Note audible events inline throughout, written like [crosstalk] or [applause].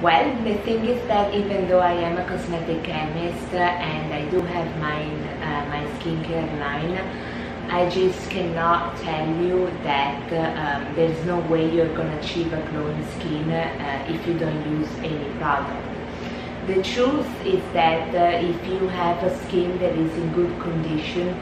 Well, the thing is that even though I am a cosmetic chemist and I do have mine, uh, my skincare line, I just cannot tell you that um, there's no way you're gonna achieve a glowing skin uh, if you don't use any product. The truth is that uh, if you have a skin that is in good condition,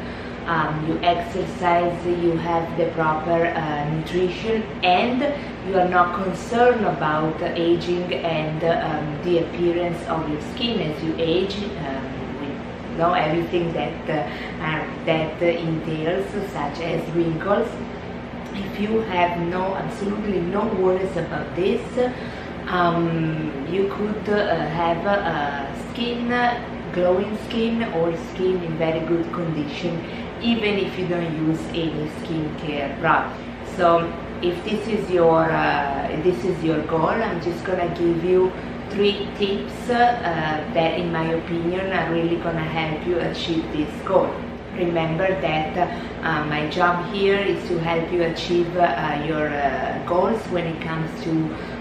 um, you exercise, you have the proper uh, nutrition, and you are not concerned about aging and um, the appearance of your skin as you age. Um, with know everything that uh, that entails, such as wrinkles. If you have no, absolutely no worries about this, um, you could uh, have a skin, glowing skin, or skin in very good condition even if you don't use any skincare product. So if this is your uh, this is your goal, I'm just gonna give you three tips uh, that in my opinion are really gonna help you achieve this goal. Remember that uh, my job here is to help you achieve uh, your uh, goals when it comes to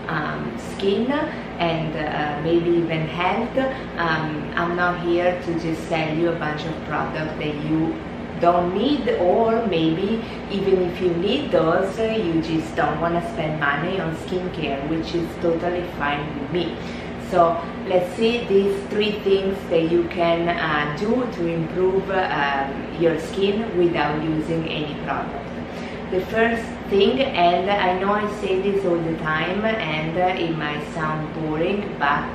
um, skin and uh, maybe even health. Um, I'm not here to just sell you a bunch of products that you don't need or maybe even if you need those you just don't want to spend money on skincare which is totally fine with me so let's see these three things that you can uh, do to improve um, your skin without using any product the first thing and I know I say this all the time and it might sound boring but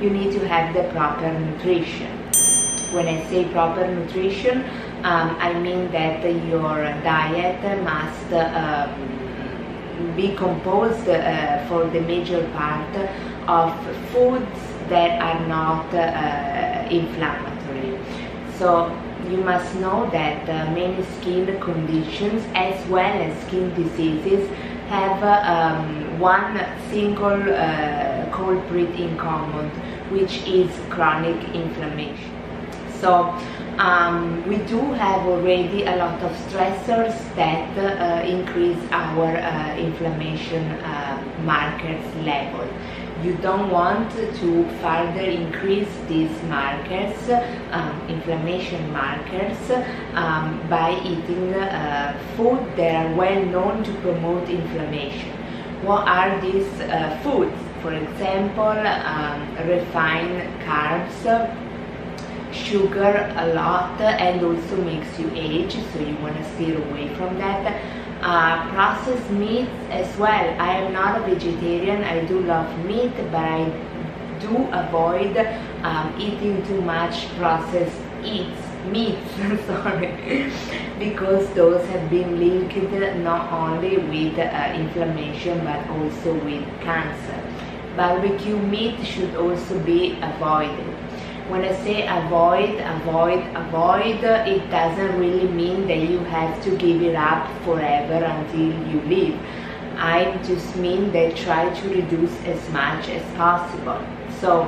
you need to have the proper nutrition when I say proper nutrition um, I mean that your diet must um, be composed uh, for the major part of foods that are not uh, inflammatory. So you must know that uh, many skin conditions as well as skin diseases have um, one single uh, culprit in common, which is chronic inflammation. So um, we do have already a lot of stressors that uh, increase our uh, inflammation uh, markers level. You don't want to further increase these markers, um, inflammation markers, um, by eating uh, food that are well known to promote inflammation. What are these uh, foods? For example, um, refined carbs, sugar a lot and also makes you age so you want to steer away from that uh, processed meats as well. I am not a vegetarian. I do love meat but I do avoid um, eating too much processed eats meats. [laughs] Sorry. Because those have been linked not only with uh, inflammation but also with cancer. Barbecue meat should also be avoided when I say avoid, avoid, avoid, it doesn't really mean that you have to give it up forever until you leave. I just mean that try to reduce as much as possible. So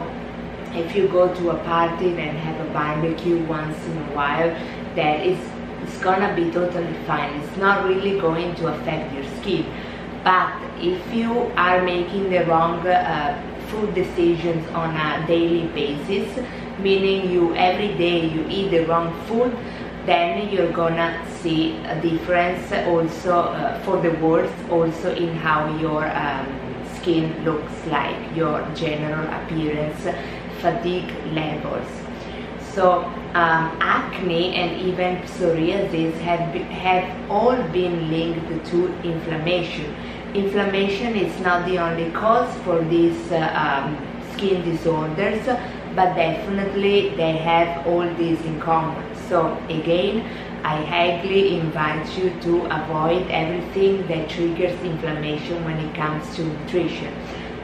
if you go to a party and have a barbecue once in a while, that is it's gonna be totally fine. It's not really going to affect your skin. But if you are making the wrong uh, food decisions on a daily basis, meaning you every day you eat the wrong food then you're gonna see a difference also uh, for the worse also in how your um, skin looks like your general appearance fatigue levels. So um, acne and even psoriasis have, be, have all been linked to inflammation. Inflammation is not the only cause for these uh, um, skin disorders but definitely they have all these in common. So again, I highly invite you to avoid everything that triggers inflammation when it comes to nutrition.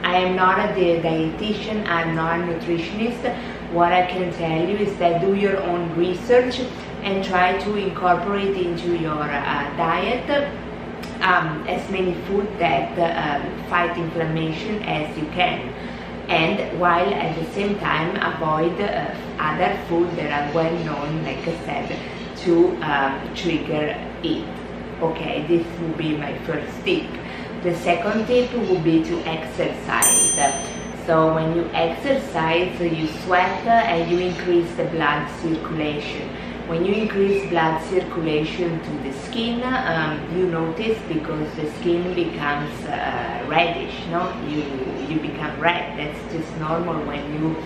I am not a dietitian, I'm not a nutritionist. What I can tell you is that do your own research and try to incorporate into your uh, diet um, as many food that uh, fight inflammation as you can and while at the same time avoid uh, other food that are well known like I said to um, trigger it. Okay this will be my first tip. The second tip would be to exercise. So when you exercise, you sweat and you increase the blood circulation. When you increase blood circulation to the skin, um, you notice because the skin becomes uh, reddish, no? You, you become red. That's just normal when you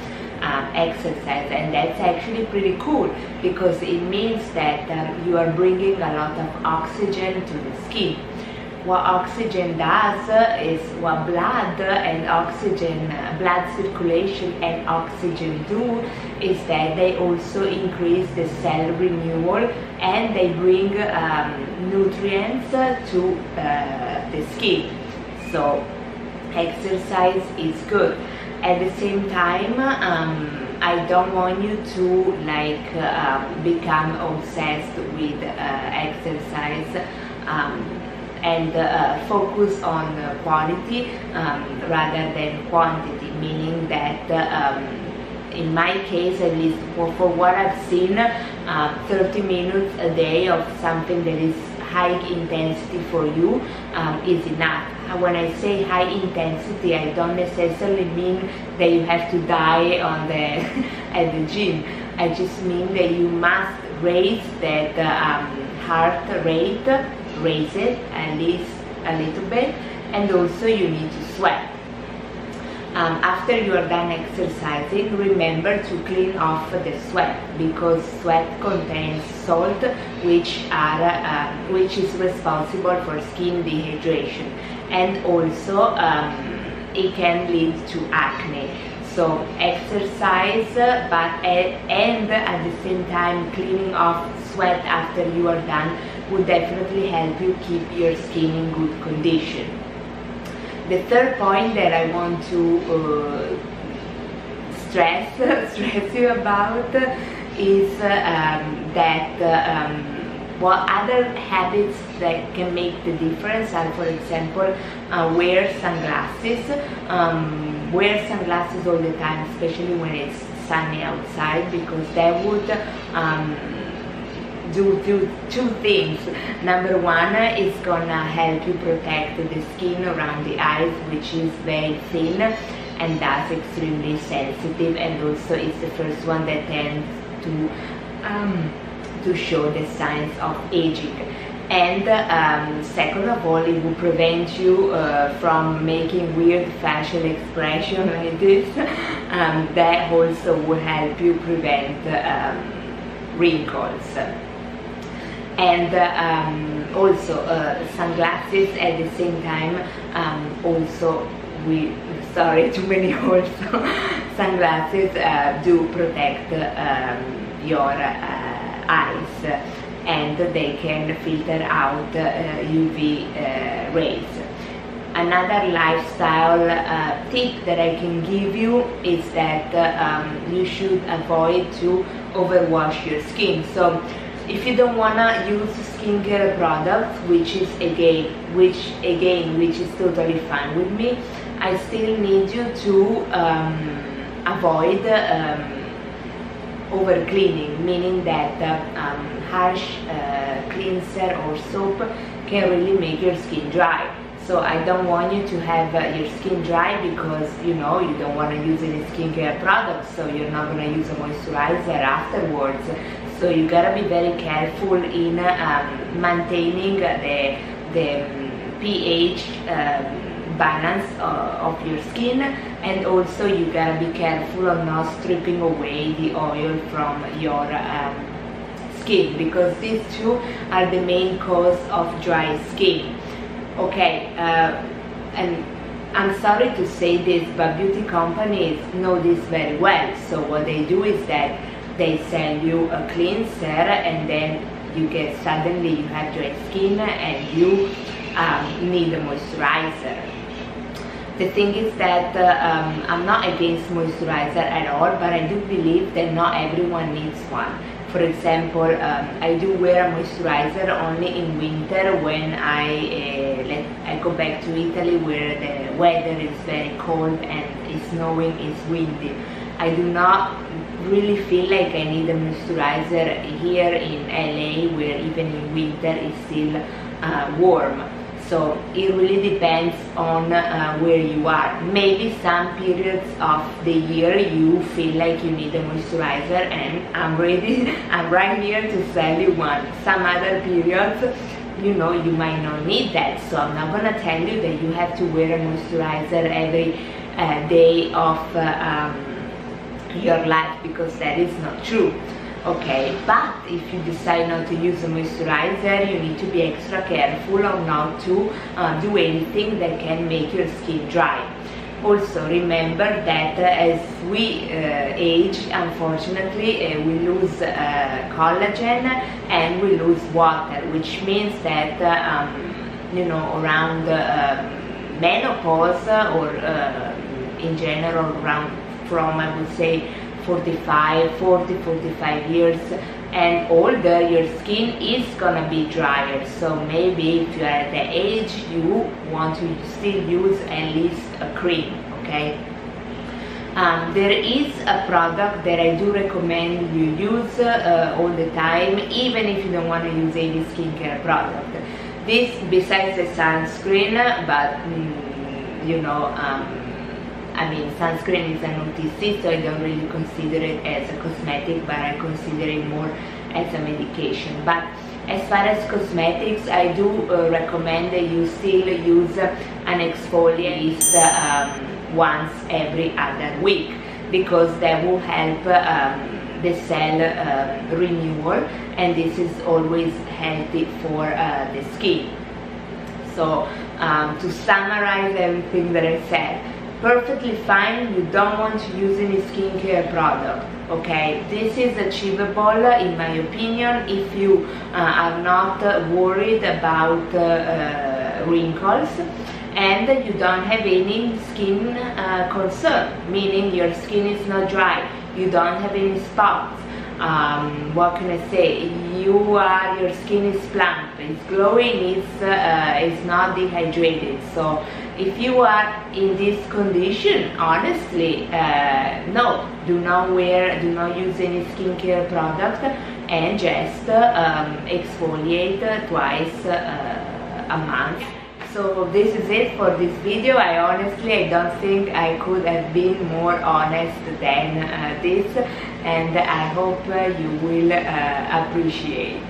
um, exercise and that's actually pretty cool because it means that um, you are bringing a lot of oxygen to the skin what oxygen does is what blood and oxygen, blood circulation and oxygen do is that they also increase the cell renewal and they bring um, nutrients to uh, the skin. So exercise is good. At the same time, um, I don't want you to like uh, become obsessed with uh, exercise. Um, and uh, focus on quality um, rather than quantity, meaning that um, in my case, at least for, for what I've seen, uh, 30 minutes a day of something that is high intensity for you um, is enough. When I say high intensity, I don't necessarily mean that you have to die on the [laughs] at the gym. I just mean that you must raise that um, heart rate raise it at least a little bit and also you need to sweat. Um, after you are done exercising, remember to clean off the sweat because sweat contains salt which, are, uh, which is responsible for skin dehydration and also um, it can lead to acne. So exercise but at, and at the same time cleaning off sweat after you are done would definitely help you keep your skin in good condition. The third point that I want to uh, stress, [laughs] stress you about is um, that um, what other habits that can make the difference are for example uh, wear sunglasses um, wear sunglasses all the time especially when it's sunny outside because that would um, do, do two things. Number one is gonna help you protect the skin around the eyes, which is very thin and thus extremely sensitive and also it's the first one that tends to um, to show the signs of aging. And um, second of all it will prevent you uh, from making weird facial expression like this. Um, that also will help you prevent um, wrinkles and um, also uh, sunglasses at the same time um, also we sorry too many [laughs] also sunglasses uh, do protect um, your uh, eyes and they can filter out UV uh, uh, rays. Another lifestyle uh, tip that I can give you is that um, you should avoid to overwash your skin. So if you don't wanna use skincare products which is again which again which is totally fine with me I still need you to um, avoid um, over cleaning meaning that um, harsh uh, cleanser or soap can really make your skin dry. So I don't want you to have uh, your skin dry because you know you don't want to use any skincare products so you're not going to use a moisturizer afterwards so you gotta be very careful in um, maintaining the, the pH um, balance uh, of your skin. And also you gotta be careful of not stripping away the oil from your um, skin because these two are the main cause of dry skin. Okay uh, and I'm sorry to say this but beauty companies know this very well. So what they do is that they send you a cleanser and then you get suddenly you have dry skin and you um, need a moisturizer. The thing is that uh, um, I'm not against moisturizer at all but I do believe that not everyone needs one. For example um, I do wear a moisturizer only in winter when I uh, let, I go back to Italy where the weather is very cold and it's snowing, it's windy. I do not really feel like I need a moisturizer here in LA where even in winter it's still uh, warm. so it really depends on uh, where you are. Maybe some periods of the year you feel like you need a moisturizer and i'm ready [laughs] i'm right here to sell you one. Some other periods you know you might not need that. So i'm not gonna tell you that you have to wear a moisturizer every uh, day of uh, um, your life because that is not true okay? But if you decide not to use a moisturizer you need to be extra careful on not to uh, do anything that can make your skin dry. Also remember that uh, as we uh, age unfortunately uh, we lose uh, collagen and we lose water which means that uh, um, you know around menopause or in general around from I would say 45 40 45 years and older your skin is gonna be drier. So maybe if you are at the age you want to still use at least a cream okay? Um, there is a product that I do recommend you use uh, all the time even if you don't want to use any skincare product. This besides the sunscreen but mm, you know um, I mean, sunscreen is an OTC, so I don't really consider it as a cosmetic, but I consider it more as a medication. But as far as cosmetics, I do uh, recommend that you still use an exfoliant um, once every other week because that will help um, the cell uh, renewal and this is always healthy for uh, the skin. So um, to summarize everything that I said, perfectly fine. You don't want to use any skincare product okay? This is achievable in my opinion if you uh, are not worried about uh, uh, wrinkles and you don't have any skin uh, concern meaning your skin is not dry. You don't have any spots. Um, what can I say? You are your skin is plump it's glowing it's uh, it's not dehydrated. So if you are in this condition honestly uh, no. Do not wear do not use any skincare product and just um, exfoliate twice uh, a month. So this is it for this video. I honestly i don't think i could have been more honest than uh, this. And i hope uh, you will uh, appreciate